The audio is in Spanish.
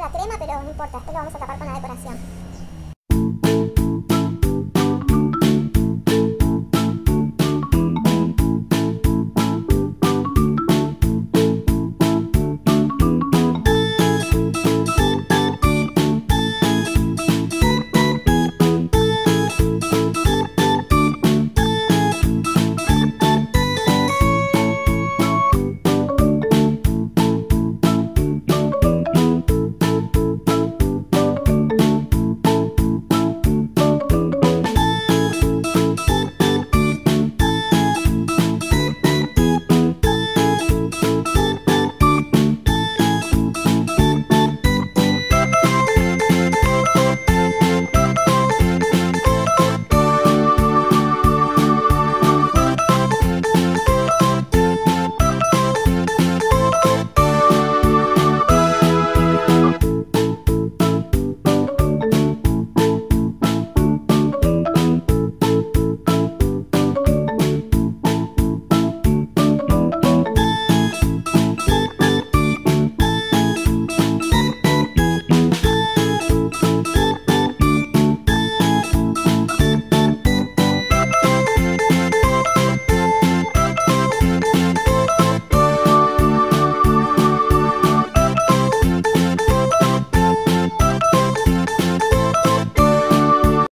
la crema, pero no importa, después lo vamos a tapar con la decoración.